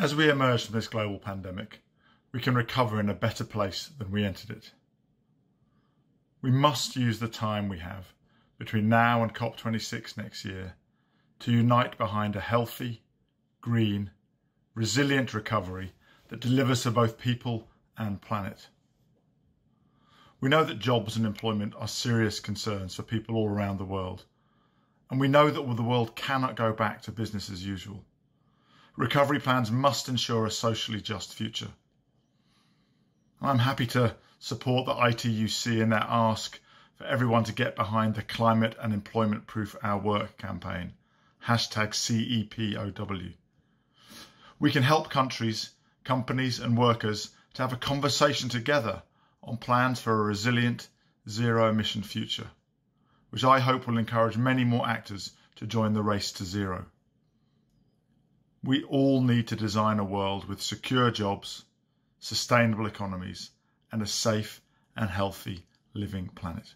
As we emerge from this global pandemic, we can recover in a better place than we entered it. We must use the time we have between now and COP26 next year to unite behind a healthy, green, resilient recovery that delivers for both people and planet. We know that jobs and employment are serious concerns for people all around the world, and we know that the world cannot go back to business as usual. Recovery plans must ensure a socially just future. I'm happy to support the ITUC in their ask for everyone to get behind the Climate and Employment Proof Our Work campaign, hashtag CEPOW. We can help countries, companies and workers to have a conversation together on plans for a resilient, zero emission future, which I hope will encourage many more actors to join the race to zero. We all need to design a world with secure jobs, sustainable economies, and a safe and healthy living planet.